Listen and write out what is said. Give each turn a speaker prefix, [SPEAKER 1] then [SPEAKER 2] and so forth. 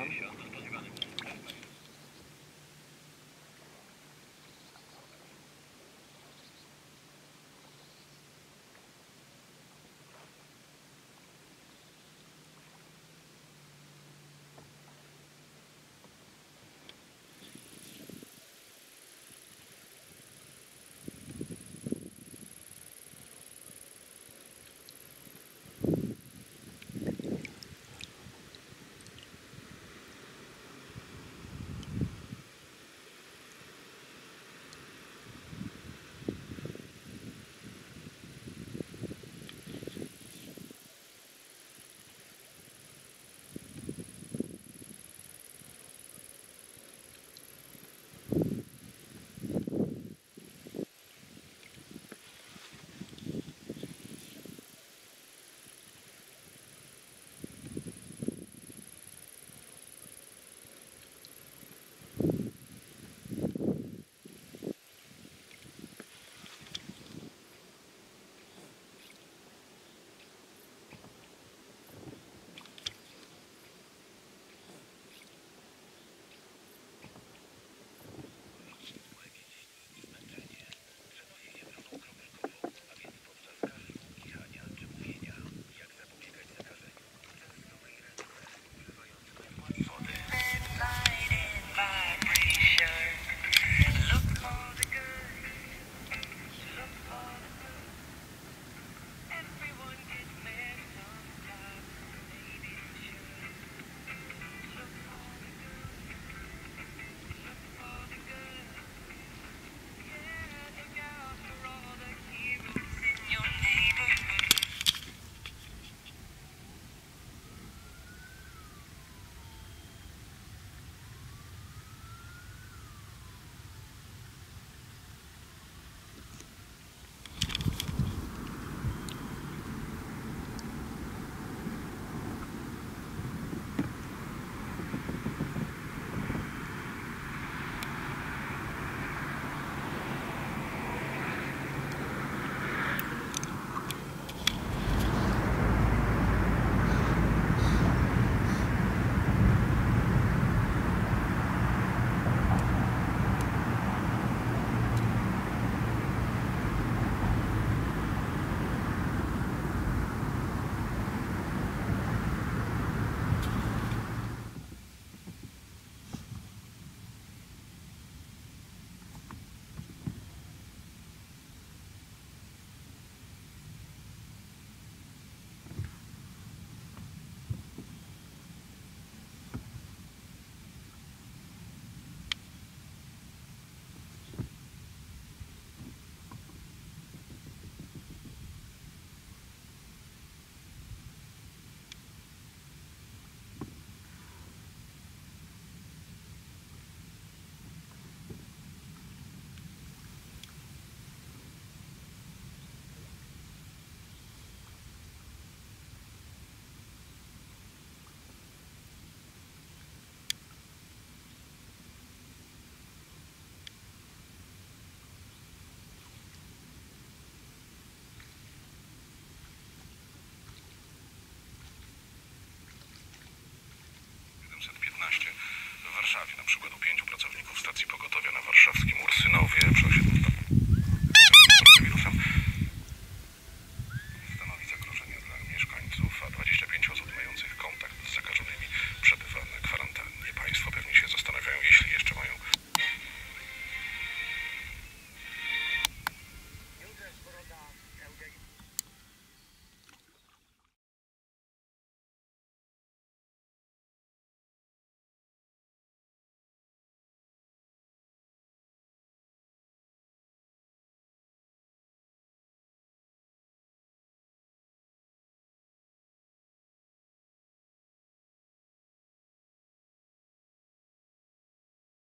[SPEAKER 1] Tam.